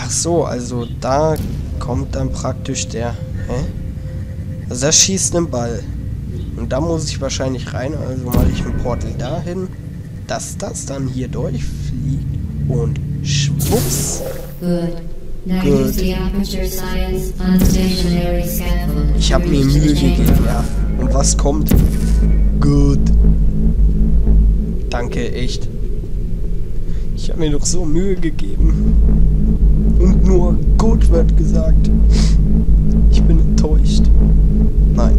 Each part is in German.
Ach so, also da kommt dann praktisch der... Hä? Also das schießt einen Ball. Und da muss ich wahrscheinlich rein, also mache ich ein Portal dahin, dass das dann hier durchfliegt und schwupps. Good. Scaffold. Ich habe mir Mühe gegeben, ja. Und was kommt? Gut. Danke, echt. Ich habe mir doch so Mühe gegeben. Und nur gut wird gesagt. Ich bin enttäuscht. Nein.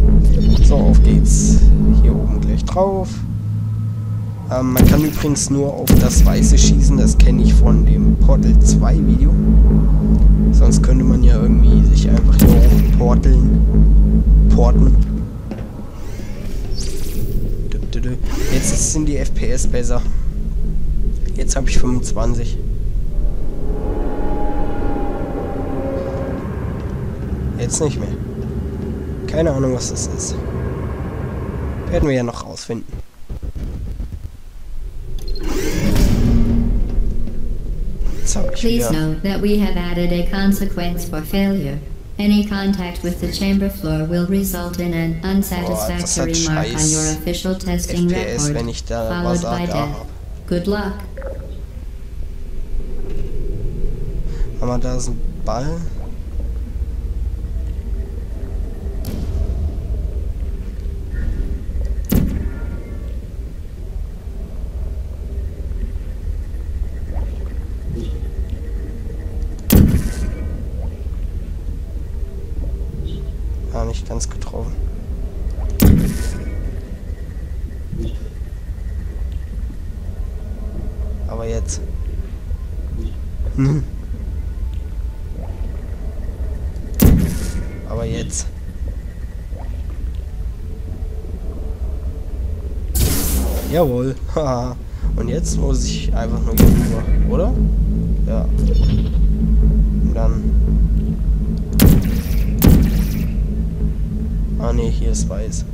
So, auf geht's. Hier oben gleich drauf. Ähm, man kann übrigens nur auf das Weiße schießen. Das kenne ich von dem Portal 2 Video. Sonst könnte man ja irgendwie sich einfach hier hoch porteln. Porten. Jetzt sind die FPS besser. Jetzt habe ich 25. Jetzt nicht mehr. Keine Ahnung, was das ist. Werden wir ja noch rausfinden. Please note that we have added a consequence for failure. Any contact with the chamber floor will result in an unsatisfactory hat mark on your official testing FPS, record, wenn ich da followed was by death. Good luck. Aber da ist ein Ball. Hm. Aber jetzt. Jawohl. haha. Und jetzt muss ich einfach nur rüber, oder? Ja. Und dann. Ah ne, hier ist weiß.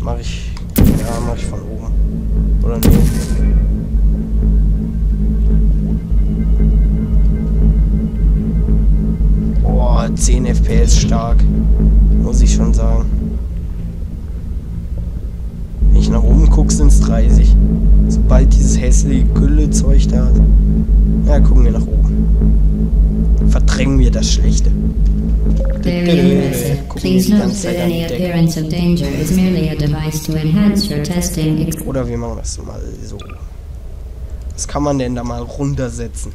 Mach ich. Ja, mach ich von oben. Oder nee. 10 FPS stark. Muss ich schon sagen. Wenn ich nach oben gucke, sind es 30. Sobald dieses hässliche Gülle-Zeug da ist. Ja, gucken wir nach oben. Verdrängen wir das Schlechte. Oder wir machen das mal so. Was kann man denn da mal runtersetzen?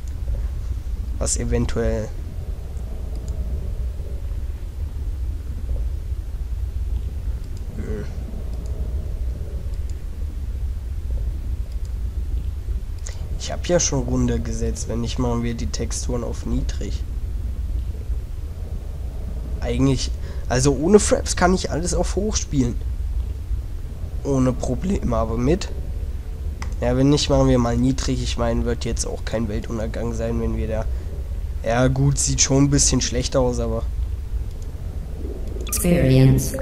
Was eventuell. Hm. Ich habe ja schon runtergesetzt, wenn nicht machen wir die Texturen auf niedrig. Eigentlich, also ohne Fraps kann ich alles auf hoch spielen. Ohne Probleme, aber mit. Ja, wenn nicht, machen wir mal niedrig. Ich meine, wird jetzt auch kein Weltuntergang sein, wenn wir da. Ja, gut, sieht schon ein bisschen schlecht aus, aber experience.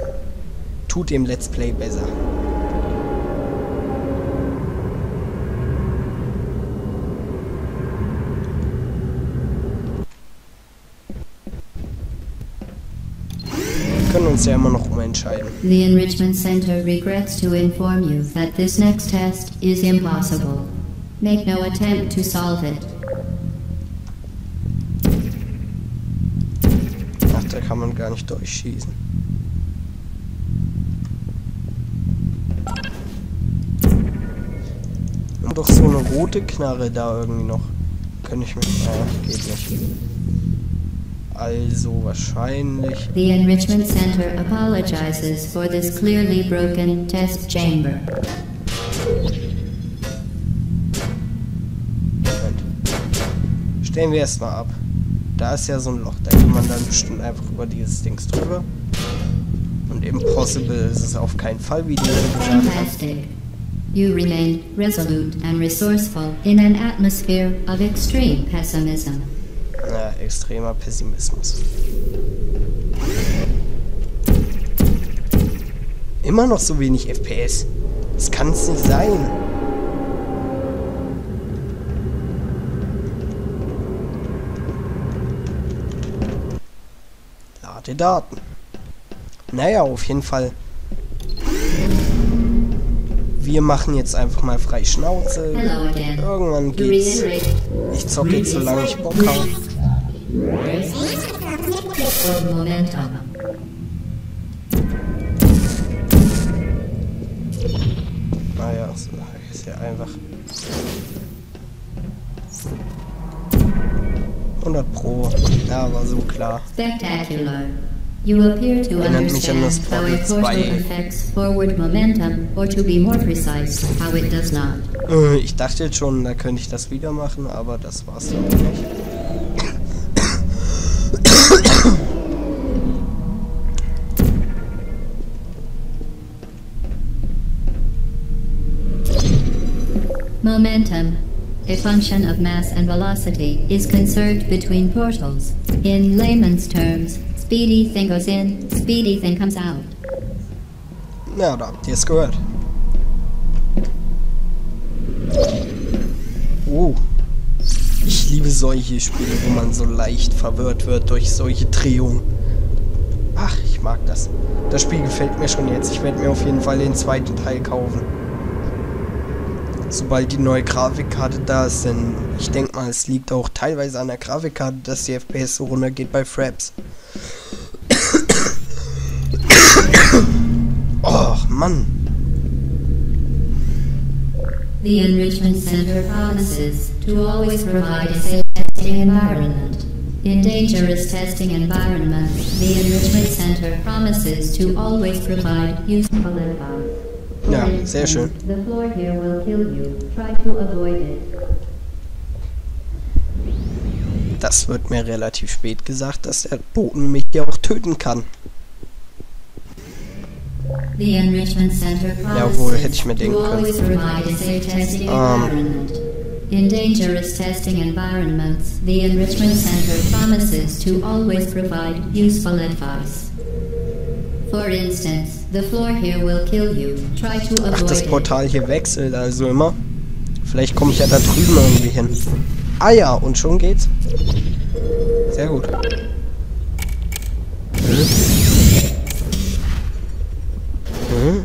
Tut dem Let's Play besser. Wir können uns ja immer noch umentscheiden. The Enrichment Center regrets to inform you that this next test is impossible. Make no attempt to solve it. Ach, da kann man gar nicht durchschießen. Doch so eine rote Knarre da irgendwie noch. Könnte ich mir. Äh, geht nicht. Also wahrscheinlich. The Enrichment Center apologizes for this clearly broken test chamber. Moment. Stellen wir erstmal ab. Da ist ja so ein Loch. Da kann man dann bestimmt einfach über dieses Dings drüber. Und impossible ist es auf keinen Fall, wie die gesagt haben. You remain resolute and resourceful in an atmosphere of extreme pessimism. Ja, extremer Pessimismus. Immer noch so wenig FPS. Das kann es nicht sein. Harte Daten. Naja, auf jeden Fall. Wir machen jetzt einfach mal frei Schnauze. Irgendwann geht's. Ich zocke jetzt, solange ich Bock habe. Naja, so ist ja einfach. 100 Pro. Ja, war so klar. Spectacular. You appear to Erinnert mich an das understand how a Portal portal 2. affects forward momentum, or to be more precise, how it does not. Äh, Ich dachte jetzt schon, da könnte ich das wieder machen, aber das war's dann auch nicht. Momentum, a function of mass and velocity, is conserved between portals. In layman's terms, speedy thing goes in, speedy thing comes out. Ja, da habt ihr es gehört. Oh. Ich liebe solche Spiele, wo man so leicht verwirrt wird durch solche Drehungen. Ach, ich mag das. Das Spiel gefällt mir schon jetzt. Ich werde mir auf jeden Fall den zweiten Teil kaufen. Sobald die neue Grafikkarte da ist, denn ich denke mal, es liegt auch teilweise an der Grafikkarte, dass die FPS so runtergeht bei Fraps. Mann. The Enrichment Center promises to always provide a safe testing environment. In dangerous testing environments, the Enrichment Center promises to always provide useful advice. Ja, sehr schön. The floor here will kill you. Try to avoid it. Das wird mir relativ spät gesagt, dass der Boden mich ja auch töten kann. The Enrichment Center Jawohl, hätte ich mir promises denken to können. always provide a safe testing Ähm. environment. In dangerous testing environments, the Enrichment Center promises to always provide useful advice. For instance, the floor here will kill you. Try to Ach, das. Portal hier wechselt also immer. Vielleicht komme ich ja da drüben irgendwie hin. Ah ja, und schon geht's. Sehr gut. Hm? Hm?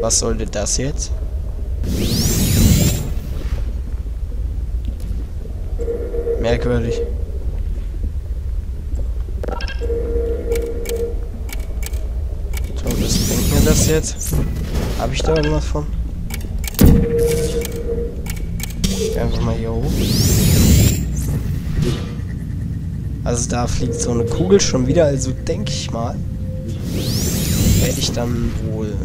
Was sollte das jetzt? Merkwürdig. So, was bringt mir das jetzt? Habe ich da irgendwas von? Ich einfach mal hier hoch. Also da fliegt so eine Kugel schon wieder, also denke ich mal, werde ich dann wohl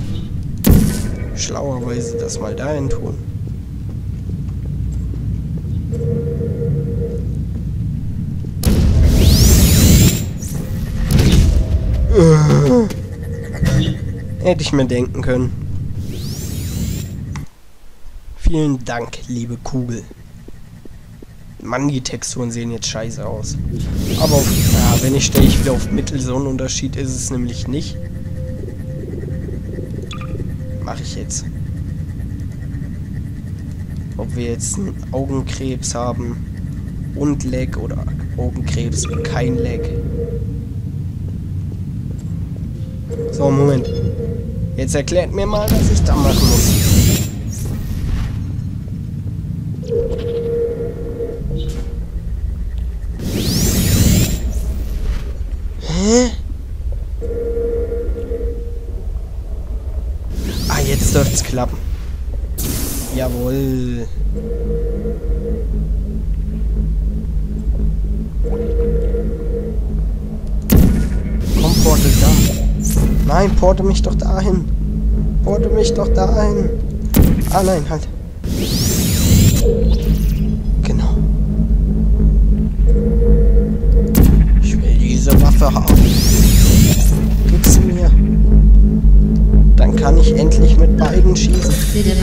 schlauerweise das mal dahin tun. Hätte ich mir denken können. Vielen Dank, liebe Kugel. Mann, die Texturen sehen jetzt scheiße aus. Aber auf, ja, wenn ich stelle ich wieder auf Mittelsonnenunterschied, ist es nämlich nicht. Mache ich jetzt. Ob wir jetzt Augenkrebs haben und Lag oder Augenkrebs und kein Lag. So, Moment. Jetzt erklärt mir mal, was ich da machen muss. Dürft's klappen. Jawohl. Komm, Portal da. Nein, porte mich doch dahin. Porte mich doch dahin. Ah, nein, halt. Genau. Ich will diese Waffe haben. Gib sie mir. Dann kann ich endlich mit beiden schießen.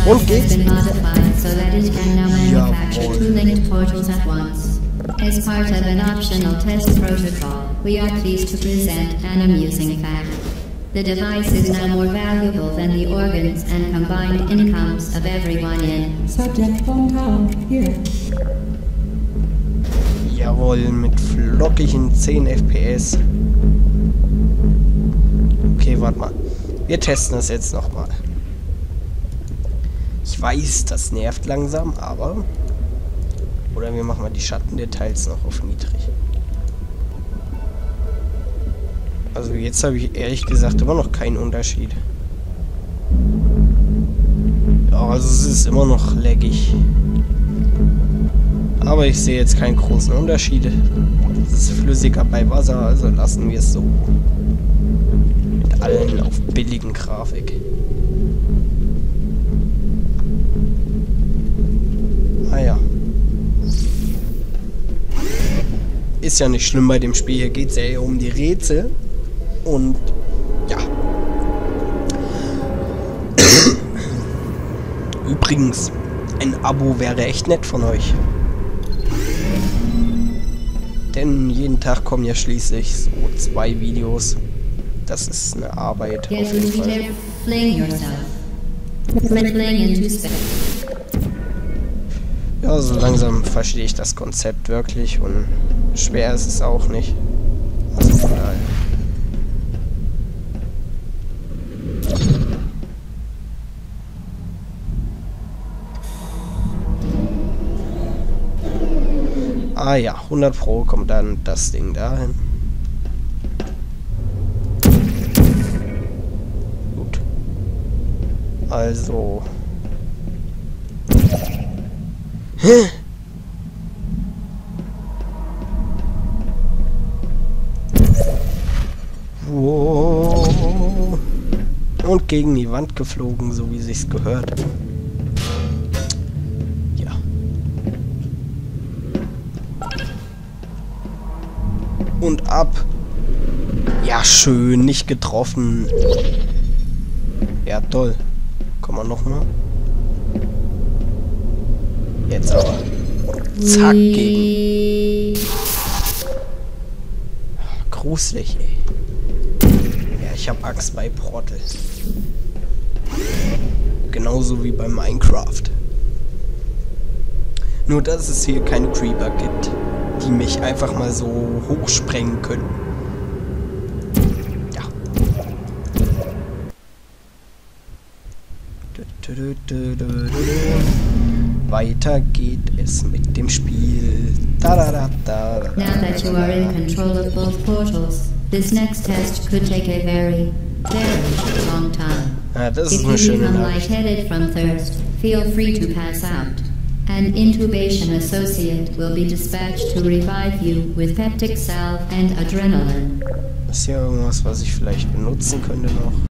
Und geht's? been modified so that it can now manufacture Jawohl. two linked portals at once. As part of an optional test protocol, we are pleased to present an amusing fact. The device is now more valuable than the organs and combined incomes of everyone in Subject phone tower here. Jawohl, mit flockigen 10 FPS. Okay, warte mal. Wir testen das jetzt nochmal. Ich weiß, das nervt langsam, aber... Oder wir machen mal die Schattendetails noch auf niedrig. Also jetzt habe ich ehrlich gesagt immer noch keinen Unterschied. Ja, also es ist immer noch laggig. Aber ich sehe jetzt keinen großen Unterschied. Es ist flüssiger bei Wasser, also lassen wir es so. Allen auf billigen Grafik. Ah ja. Ist ja nicht schlimm bei dem Spiel. Hier geht es ja eher um die Rätsel. Und ja. Übrigens, ein Abo wäre echt nett von euch. Denn jeden Tag kommen ja schließlich so zwei Videos. Das ist eine Arbeit. Auf jeden Fall. Ja, so langsam verstehe ich das Konzept wirklich und schwer ist es auch nicht. Also von daher. Ah ja, 100 Pro kommt dann das Ding dahin. Also. Hä? Wow. Und gegen die Wand geflogen, so wie sich's gehört. Ja. Und ab. Ja, schön, nicht getroffen. Ja, toll. Komm mal nochmal. Jetzt aber. Zack, gegen. Gruselig, ey. Ja, ich hab Angst bei Portal. Genauso wie bei Minecraft. Nur, dass es hier keine Creeper gibt, die mich einfach mal so hochsprengen können. Weiter geht es mit dem Spiel. Da, da, da, da, da, Now that you are in control of both portals, this next test could take a very, very long time. Ja, das If ist you eine schöne become Nachricht. lightheaded from thirst, feel free to pass out. An intubation associate will be dispatched to revive you with peptic salve and adrenaline. Ist hier irgendwas, was ich vielleicht benutzen könnte noch?